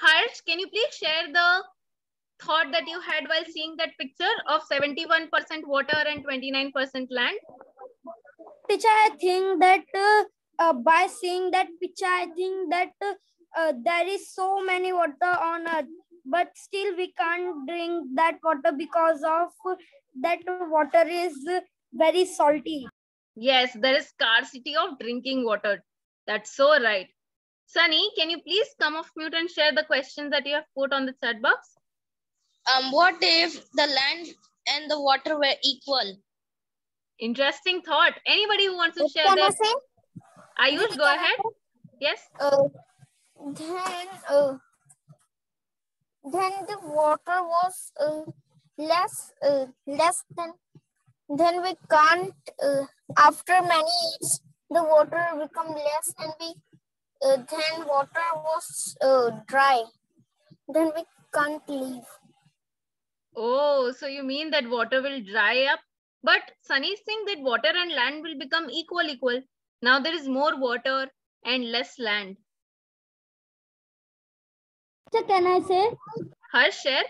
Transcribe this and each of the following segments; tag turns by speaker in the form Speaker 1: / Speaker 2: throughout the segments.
Speaker 1: Harsh, can you please share the thought that you had while seeing that picture of 71% water and 29% land?
Speaker 2: Teacher, I think that uh, uh, by seeing that picture, I think that uh, there is so many water on earth, but still we can't drink that water because of that water is very salty.
Speaker 1: Yes, there is scarcity of drinking water. That's so right. Sunny, can you please come off mute and share the questions that you have put on the chat box?
Speaker 3: Um, what if the land and the water were equal?
Speaker 1: Interesting thought. Anybody who wants to share
Speaker 2: Can I
Speaker 1: their...
Speaker 2: say?
Speaker 1: Ayush, go ahead. Yes.
Speaker 2: Uh, then, uh, then the water was uh, less uh, less than. Then we can't. Uh, after many years, the water become less, and we uh, then water was uh, dry. Then we can't leave.
Speaker 1: Oh, so you mean that water will dry up? But Sunny is saying that water and land will become equal, equal. Now there is more water and less land.
Speaker 2: So can I say?
Speaker 1: Harsh, share.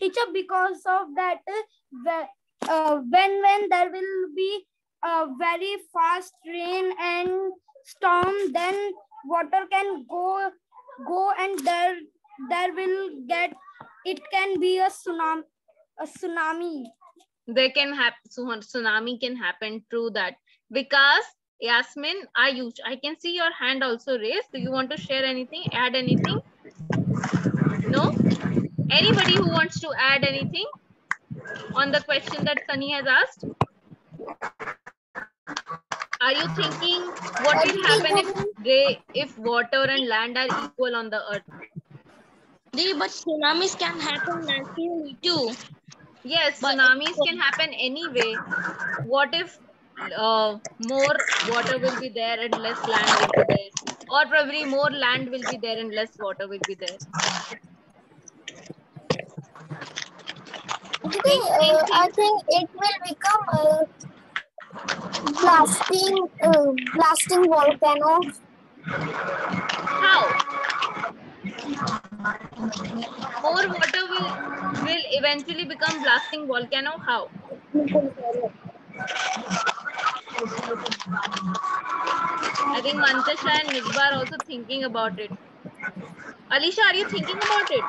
Speaker 2: teacher because of that uh, uh, when when there will be a very fast rain and storm then water can go go and there there will get it can be a tsunami a tsunami
Speaker 1: There can happen, tsunami can happen through that. Because Yasmin, Ayush, I can see your hand also raised. Do you want to share anything, add anything? No? Anybody who wants to add anything on the question that Sunny has asked? Are you thinking what will happen if they, if water and land are equal on the earth?
Speaker 3: Di, but tsunamis can happen naturally too.
Speaker 1: Yes,
Speaker 3: But-
Speaker 1: tsunamis can happen anyway. What if uh, more water will be there and less land will be there? Or probably more land will be there and less water will be there.
Speaker 2: I think, uh, I think it will become a blasting uh, blasting volcano
Speaker 1: How? More water will, will eventually become blasting volcano. How? I think Mantasha and Misbah are also thinking about it. Alicia, are you thinking about it?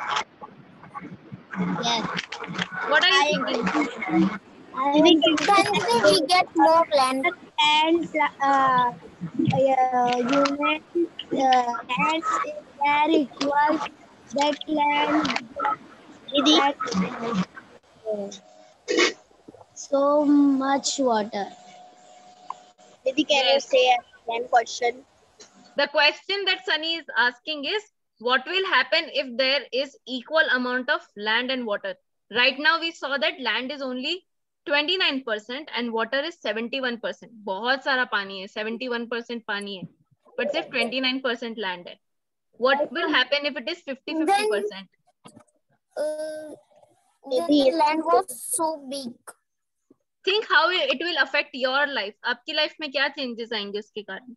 Speaker 2: yes
Speaker 1: What are you thinking?
Speaker 2: I think then we get more land and uh, uh, human uh, hands is very equal that land that, so much water.
Speaker 3: Didi, can
Speaker 1: Yes.
Speaker 3: you say one question?
Speaker 1: The question that Sunny is asking is, what will happen if there is equal amount of land and water? Right now we saw that land is only 29% and water is 71%. बहुत सारा पानी है, 71% पानी है. But सिर्फ़ 29% land है. What will happen if it is 50-50%?
Speaker 2: Uh,
Speaker 3: Maybe
Speaker 2: the land was so big.
Speaker 1: Think how it will affect your life. आपकी life में क्या changes आएँगे उसके कारण?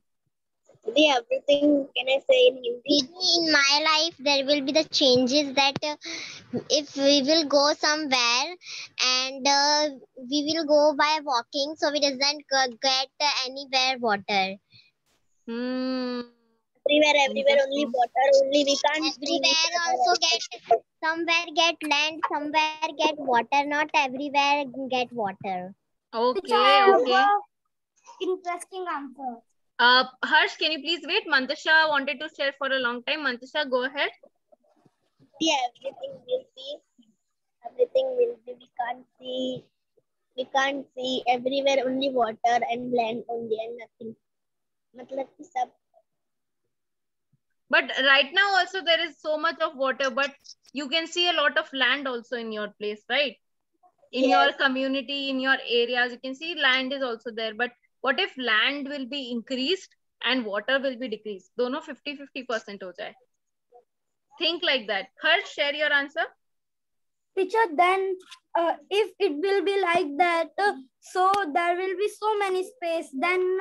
Speaker 3: Didi, everything, can I say in Hindi?
Speaker 4: in my life there will be the changes that uh, if we will go somewhere and uh, we will go by walking so we doesn't get uh, anywhere water
Speaker 1: Hmm.
Speaker 3: Everywhere, everywhere, only water, only we can't
Speaker 4: everywhere also get somewhere get land somewhere get water not everywhere get water
Speaker 1: Okay, okay.
Speaker 2: Interesting answer.
Speaker 1: Uh, Harsh, can you please wait? Mantasha wanted to share for a long time. Mantasha, go ahead.
Speaker 3: Yeah, everything will be, everything will be, we can't see, we can't see everywhere, only water and land only and nothing.
Speaker 1: But right now also there is so much of water, but you can see a lot of land also in your place, right? In
Speaker 3: yes.
Speaker 1: your community, in your areas, you can see land is also there, but what if land will be increased and water will be decreased? Dono 50 50% ho jaye. Think like that. Harsh share your answer.
Speaker 2: Teacher then uh, if it will be like that uh, so there will be so many space then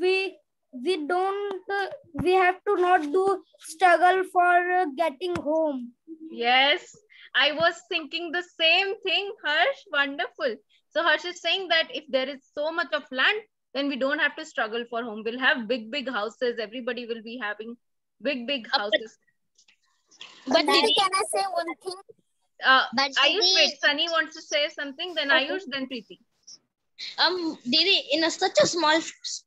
Speaker 2: we we don't uh, we have to not do struggle for uh, getting home.
Speaker 1: Yes. I was thinking the same thing harsh. Wonderful. So harsh is saying that if there is so much of land then we don't have to struggle for home. We'll have big, big houses. Everybody will be having big, big houses.
Speaker 5: But
Speaker 2: Daddy,
Speaker 5: Didi,
Speaker 2: can i say one thing
Speaker 1: Uh,
Speaker 4: But
Speaker 1: Ayush,
Speaker 4: Didi-
Speaker 1: wait, Sunny wants to say something, then
Speaker 2: Okay.
Speaker 1: Ayush, then Preeti.
Speaker 5: um, Didi, in a, such a small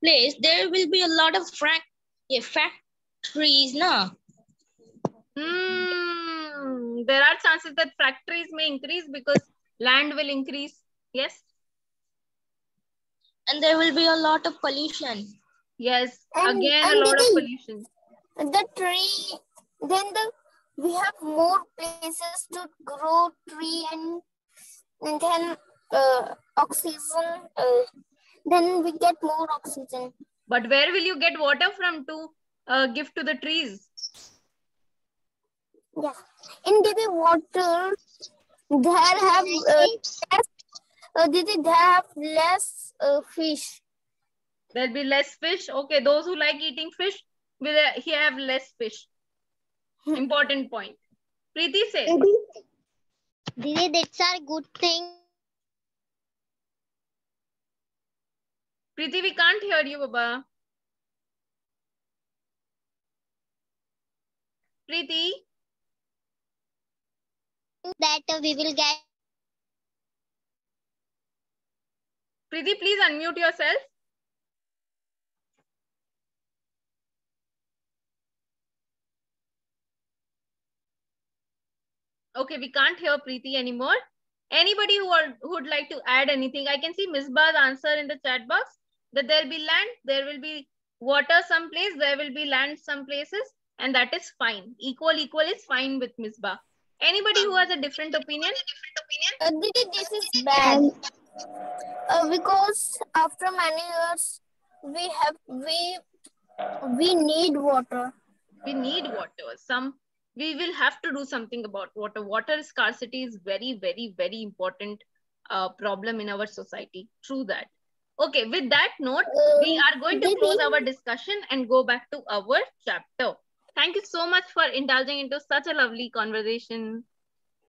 Speaker 5: place, there will be a lot of frac yeah, factories, no?
Speaker 1: Hmm, there are chances that factories may increase because land will increase. Yes,
Speaker 5: And there will be a lot of pollution.
Speaker 1: yes.
Speaker 2: And-
Speaker 1: Again, a lot of pollution.
Speaker 2: the tree then the we have more places to grow tree and and then uh, oxygen uh, then we get more oxygen
Speaker 1: But where will you get water from to uh, give to the trees?
Speaker 2: yeah in the water there have uh, less, uh, Didi, there have less uh, fish
Speaker 1: There'll be less fish. Okay, those who like eating fish will uh, here have less fish. Important point. Preeti say.
Speaker 4: Didi, that's a good thing.
Speaker 1: Preeti, we can't hear you, Baba. Preeti,
Speaker 4: That we will get
Speaker 1: Preeti, please unmute yourself. Okay, we can't hear Preeti anymore. Anybody who, are, who would like to add anything? I can see Misbah's answer in the chat box that there will be land, there will be water someplace, there will be land some places, and that is fine. Equal, equal is fine with Misbah. Anybody who has a different opinion?
Speaker 2: uh, Didi, this is bad uh, because after many years we have we we need water.
Speaker 1: We need water. Some we will have to do something about water. Water scarcity is very very very important uh, problem in our society. True that. Okay with that note we are going to close our discussion and go back to our chapter. Thank you so much for indulging into such a lovely conversation